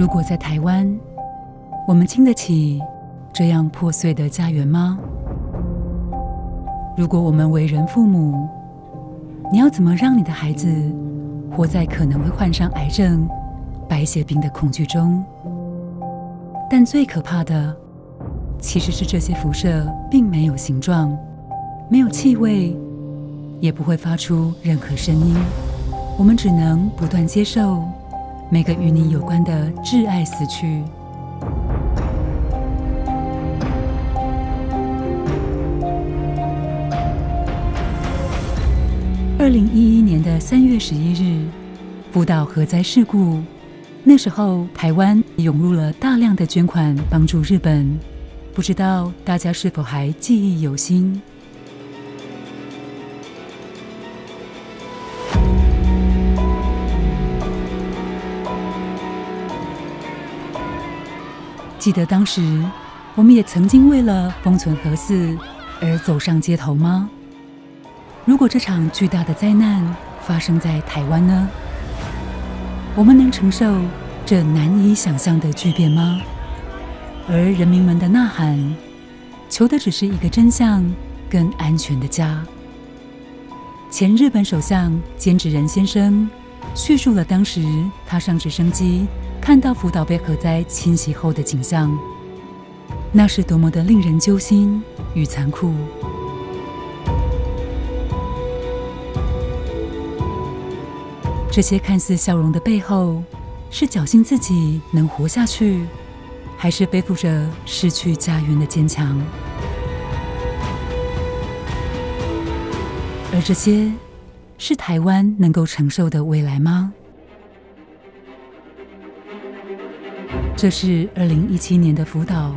如果在台湾，我们经得起这样破碎的家园吗？如果我们为人父母，你要怎么让你的孩子活在可能会患上癌症、白血病的恐惧中？但最可怕的，其实是这些辐射并没有形状，没有气味，也不会发出任何声音。我们只能不断接受每个与你有关的挚爱死去。二零一一年的三月十一日，福岛核灾事故，那时候台湾涌入了大量的捐款帮助日本，不知道大家是否还记忆犹新？记得当时，我们也曾经为了封存核四而走上街头吗？如果这场巨大的灾难发生在台湾呢？我们能承受这难以想象的巨变吗？而人民们的呐喊，求的只是一个真相、跟安全的家。前日本首相菅直人先生叙述了当时他上直升机。看到福岛被核灾侵袭后的景象，那是多么的令人揪心与残酷。这些看似笑容的背后，是侥幸自己能活下去，还是背负着失去家园的坚强？而这些，是台湾能够承受的未来吗？这是二零一七年的福岛，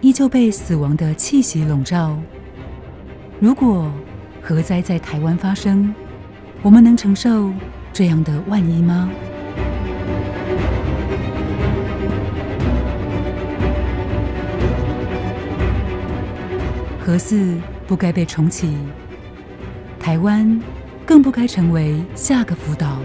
依旧被死亡的气息笼罩。如果核灾在台湾发生，我们能承受这样的万一吗？核四不该被重启，台湾更不该成为下个福岛。